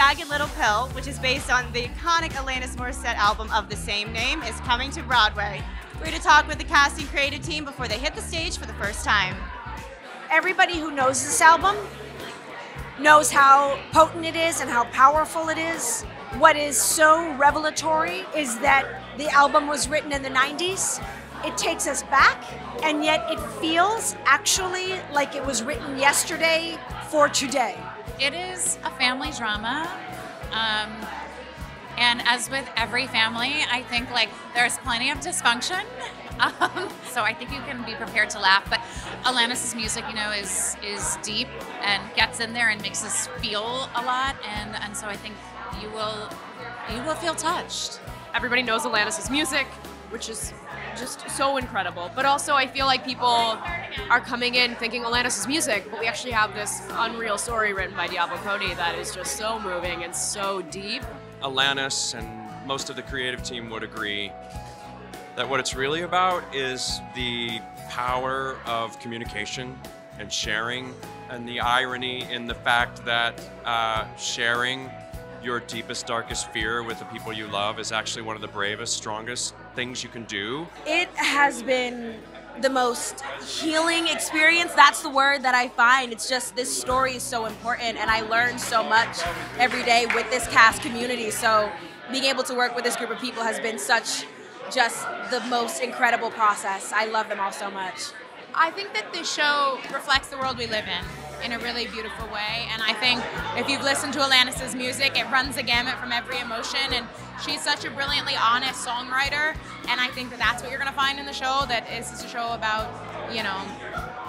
Jagged Little Pill, which is based on the iconic Alanis Morissette album of the same name, is coming to Broadway. We're to talk with the casting creative team before they hit the stage for the first time. Everybody who knows this album knows how potent it is and how powerful it is. What is so revelatory is that the album was written in the 90s. It takes us back, and yet it feels actually like it was written yesterday for today. It is a family drama. Um, and as with every family, I think like there's plenty of dysfunction. Um, so I think you can be prepared to laugh. But Alanis's music, you know, is is deep and gets in there and makes us feel a lot. And and so I think you will you will feel touched. Everybody knows Alanis's music, which is just so incredible. But also, I feel like people are coming in thinking Alanis's music, but we actually have this unreal story written by Diablo Cody that is just so moving and so deep. Alanis and most of the creative team would agree that what it's really about is the power of communication and sharing, and the irony in the fact that uh, sharing your deepest, darkest fear with the people you love is actually one of the bravest, strongest things you can do. It has been the most healing experience. That's the word that I find. It's just this story is so important, and I learn so much every day with this cast community. So being able to work with this group of people has been such just the most incredible process. I love them all so much. I think that this show reflects the world we live in in a really beautiful way. And I think if you've listened to Alanis's music, it runs the gamut from every emotion. And she's such a brilliantly honest songwriter. And I think that that's what you're going to find in the show. That is a show about, you know,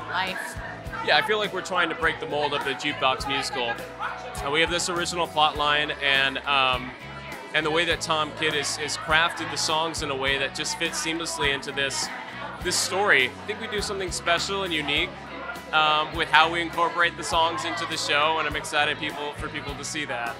life. Yeah, I feel like we're trying to break the mold of the jukebox musical. Uh, we have this original plot line, and um, and the way that Tom Kitt has, has crafted the songs in a way that just fits seamlessly into this this story. I think we do something special and unique um, with how we incorporate the songs into the show, and I'm excited people for people to see that.